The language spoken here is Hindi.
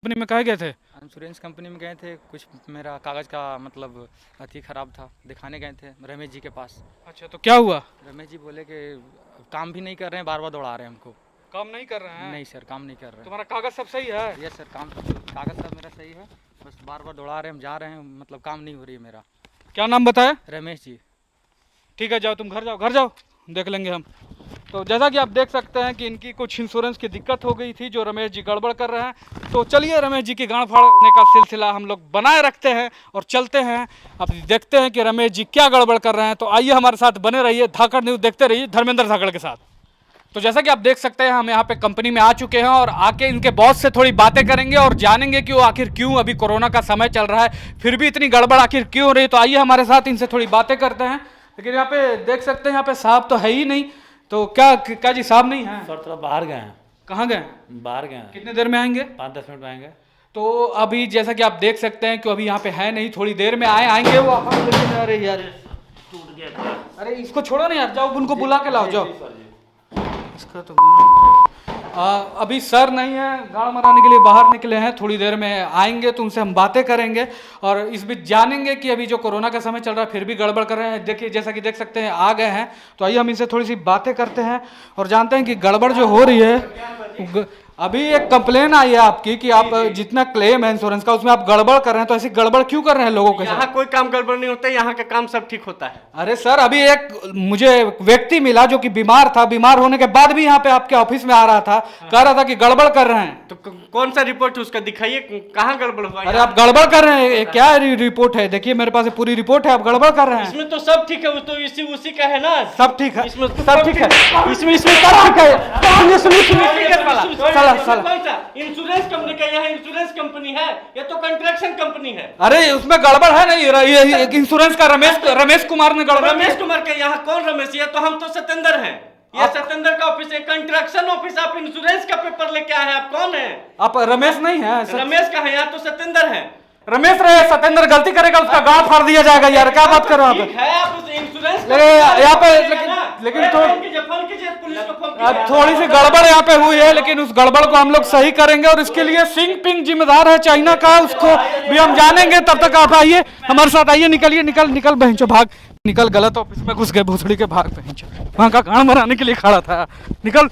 कंपनी में कहे गए थे? इंश्योरेंस कंपनी में गए थे कुछ मेरा कागज़ का मतलब अति ख़राब था दिखाने गए थे रमेश जी के पास। अच्छा तो क्या हुआ? रमेश जी बोले कि काम भी नहीं कर रहे हैं बार बार दौड़ा रहे हैं हमको। काम नहीं कर रहे हैं? नहीं सर काम नहीं कर रहे तुम्हारा कागज़ सब सही है? यस सर काम कागज़ सब मेरा सही है बस बार बार दौड़ा रहे हैं हम जा रहे हैं मतलब काम नहीं हो रही है मेरा। क्या नाम बताया? रमेश जी। ठीक है जाओ तुम घर जाओ घर जाओ देख लेंगे हम। तो जैसा कि आप देख सकते हैं कि इनकी कुछ इंश्योरेंस की दिक्कत हो गई थी जो रमेश जी गड़बड़ कर रहे हैं। तो चलिए रमेश जी की गाड़ फाड़ने का सिलसिला हम लोग बनाए रखते हैं और चलते हैं। अब देखते हैं कि रमेश जी क्या गड़बड़ कर रहे हैं। तो आइए हमारे साथ बने रहिए, धाकड़ न्यूज़ देखते रहिए धर्मेंद्र धाकड़ के साथ। तो जैसा कि आप देख सकते हैं, हम यहाँ पे कंपनी में आ चुके हैं और आके इनके बॉस से थोड़ी बातें करेंगे और जानेंगे कि वो आखिर क्यों अभी कोरोना का समय चल रहा है। फिर भी इतनी गड़बड़ आखिर क्यों हो रही है? तो आइए हमारे साथ इनसे थोड़ी बातें करते हैं। लेकिन यहाँ पे देख सकते हैं, यहाँ पे साहब तो है ही नहीं। तो क्या क्या जी साहब नहीं है? सर थोड़ा बाहर गए हैं। कहाँ गए बाहर गए हैं। कितने देर में आएँगे? पाँच दस मिनट में आएँगे। तो अभी जैसा कि आप देख सकते हैं कि अभी यहाँ पे है नहीं थोड़ी देर में आए आएँगे वो अरे यार टूट गया अरे इसको छोड़ो ना यार जाओ उनको बुला के लाओ जाओ। इसका तो आ, अभी सर नहीं है गाड़ मनाने के लिए बाहर निकले हैं थोड़ी देर में आएँगे तो उनसे हम बातें करेंगे और इस बीच जानेंगे कि अभी जो कोरोना का समय चल रहा है फिर भी गड़बड़ कर रहे हैं। देखिए जैसा कि देख सकते हैं आ गए हैं। तो आइए हम इनसे थोड़ी सी बातें करते हैं और जानते हैं कि गड़बड़ जो हो रही है अभी एक कंप्लेन आई है आपकी कि आप जितना क्लेम है इंश्योरेंस का उसमें आप गड़बड़ कर रहे हैं तो ऐसी गड़बड़ क्यों कर रहे हैं लोगों के साथ? यहाँ कोई काम गड़बड़ नहीं होता यहाँ का काम सब ठीक होता है। अरे सर अभी एक मुझे व्यक्ति मिला जो कि बीमार था बीमार होने के बाद भी यहाँ पे आपके ऑफ़िस में आ रहा था कह रहा था कि गड़बड़ कर रहे हैं। तो कौन सा रिपोर्ट है उसका दिखाइए कहाँ गड़बड़ हुआ? अरे आप गड़बड़ कर रहे हैं क्या रिपोर्ट है? देखिए मेरे पास पूरी रिपोर्ट है आप गड़बड़ कर रहे हैं। इसमें तो सब ठीक है वो तो इसी उसी का है ना। सब ठीक है इसमें तो सब ठीक है। इसमें इसमें सब ठीक है सुनिए सुनिए सुनिए ठीक है, साला साला, इंश्योरेंस कंपनी का यहाँ इंश्योरेंस कंपनी है ये तो कंस्ट्रक्शन कंपनी है। अरे उसमें गड़बड़ है नहीं ये- इंश्योरेंस का रमेश रमेश कुमार ने गड़बड़ रमेश कुमार के यहाँ कौन रमेश? ये तो हम तो सत्येंद्र हैं। ये सत्येंद्र का ऑफ़िस है कंस्ट्रक्शन ऑफ़िस आप इंश्योरेंस का पेपर लेके आए हैं आप कौन है? आप रमेश नहीं है रमेश का है? यहाँ तो सत्येंद्र है। रमेश रहे सत्येंद्र गलती करेगा उसका गाँव फाड़ दिया जाएगा यार क्या बात कर रहे हो आप? ठीक है आप उस इंश्योरेंस लेकिन यहाँ पे- लेकिन- तो- थोड़ी सी गड़बड़ यहाँ पे हुई है लेकिन उस गड़बड़ को हम लोग सही करेंगे और इसके लिए सिंह पिंग जिम्मेदार है चाइना का उसको भी हम जानेंगे। तब तक आप आइए हमारे साथ आइए निकलिए निकल निकल बहनचो भाग। निकल गलत ऑफ़िस में घुस गए भोसड़ी के भाग बहनचो वहाँ का गाड़ मराने के लिए खड़ा था। निकल।